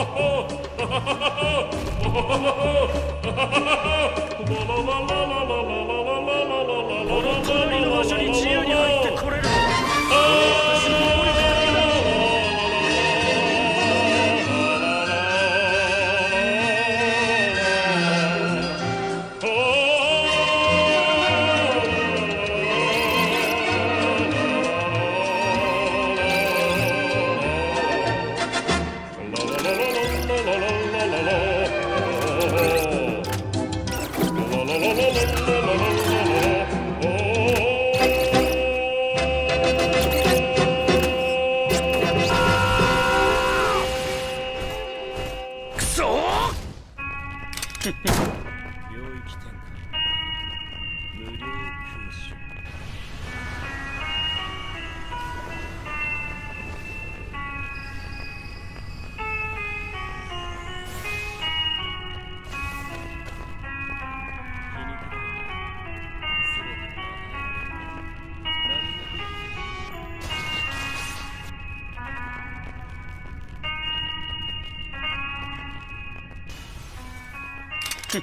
の場所に自由に入ってこれるの来い！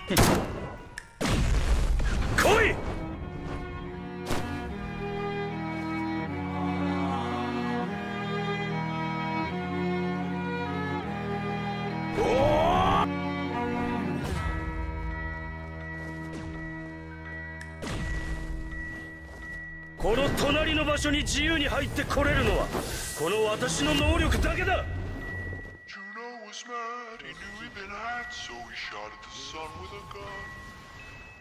この隣の場所に自由に入ってこれるのはこの私の能力だけだ！Shot at the sun with a gun.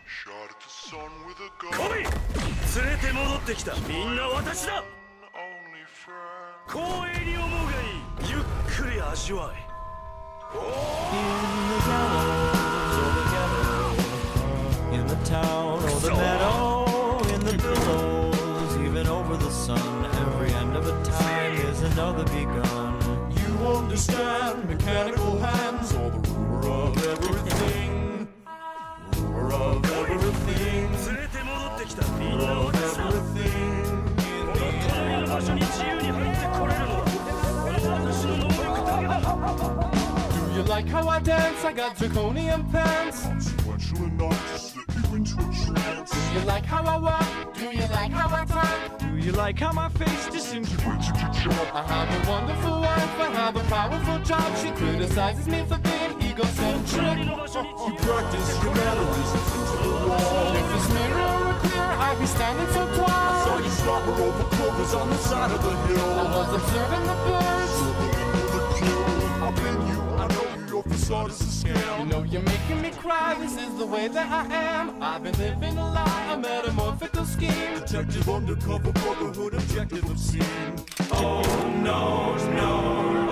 Shot at the sun with a 来い gun. 連れて戻ってきたみんな私だ Only friend. 光栄に思うがいいゆっくり味わえ In the town or the meadow, in the billows, even over the sun, every end of a time is another begun. You understand mechanical hands, like how I dance? I got draconian pants. Don't you want you enough to slip you into a trance? Do you like how I walk? Do you like how I talk? Do you like how my face disintegrates into chalk? I have a wonderful wife. I have a powerful job. She criticizes me for being egocentric. You practice your melodies into the wall. If this mirror were clear, I'd be standing so tall. I saw you stopper over clovers on the side of the hill. I was observing the birds your facade is a You know you're making me cry. This is the way that I am. I've been living a lie, a metamorphical scheme. Detective undercover brotherhood objective obscene. Oh no, no, oh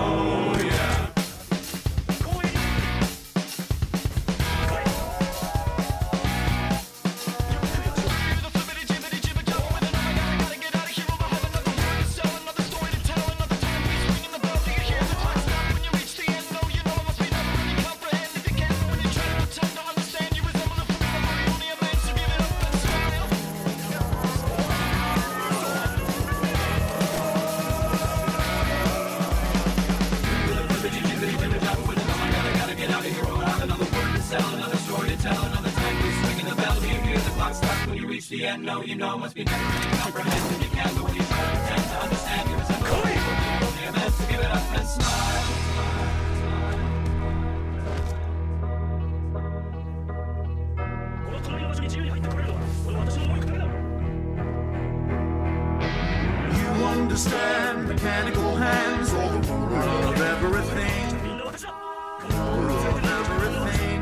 see and know you know must be never comprehended. You can't when you pretend to understand you is cool. Only a mess to give it up and smile. You understand mechanical hands all the ruler of everything. Ruler of everything.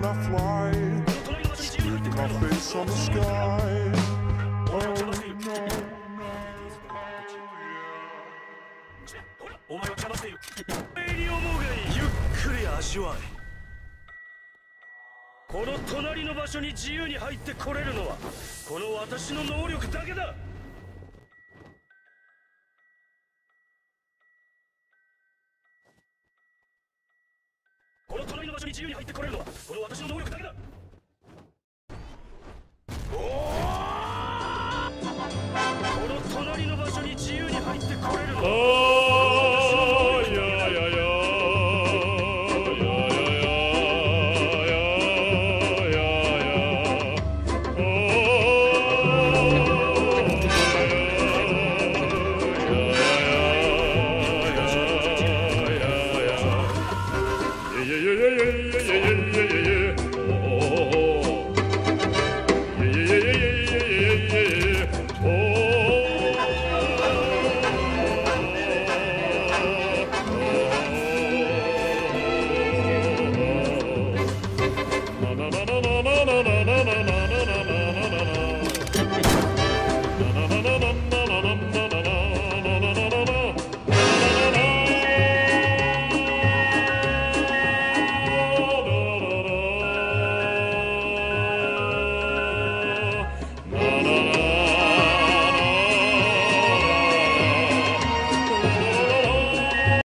Dragon, I fly. この隣の場所に自由に入ってこ My face on the sky. Oh no, no. ほらお前は邪魔している光栄に思うがいいゆっくり味わえこの隣の場所に自由に入ってこれるのはこの私の能力だけだ場所に自由に入ってこれるのはこの私の能力だけだ。